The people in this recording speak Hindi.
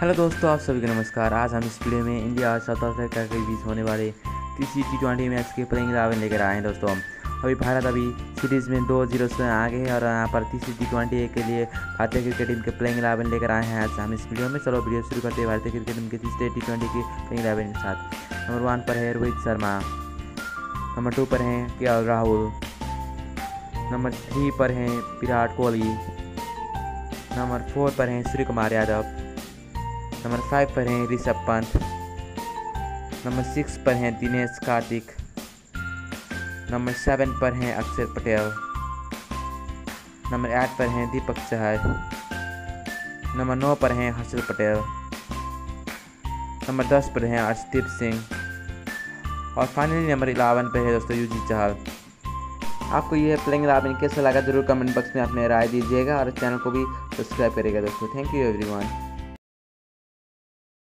हेलो दोस्तों, आप सभी को नमस्कार। आज हम इस वीडियो में इंडिया और साउथ अफ्रीका के बीच होने वाले तीसरी टी ट्वेंटी मैच के प्लेइंग इलेवन लेकर आए हैं दोस्तों अभी भारत अभी सीरीज़ में दो ज़ीरो से आगे है और यहाँ पर तीसरी टी ट्वेंटी के लिए भारतीय क्रिकेट टीम के प्लेइंग इलेवन लेकर आए हैं। आज हम इस वीडियो में, चलो वीडियो शुरू करते हैं भारतीय क्रिकेट टीम के तीसरे टी ट्वेंटी के प्लेइंग इलेवन के साथ। नंबर वन पर है रोहित शर्मा। नंबर टू पर हैं के राहुल नंबर थ्री पर हैं विराट कोहली। नंबर फोर पर हैं सूर्य कुमार यादव। नंबर फाइव पर हैं ऋषभ पंत। नंबर सिक्स पर हैं दिनेश कार्तिक। नंबर सेवन पर हैं अक्षर पटेल। नंबर एट पर हैं दीपक चहर। नंबर नौ पर हैं हर्षल पटेल। नंबर दस पर हैं अर्शदीप सिंह। और फाइनली नंबर इलेवन पर है दोस्तों यूजी चहल। आपको यह प्लेइंग इलेवन कैसा लगा ज़रूर कमेंट बॉक्स में अपने राय दीजिएगा और चैनल को भी सब्सक्राइब करिएगा दोस्तों। Thank you everyone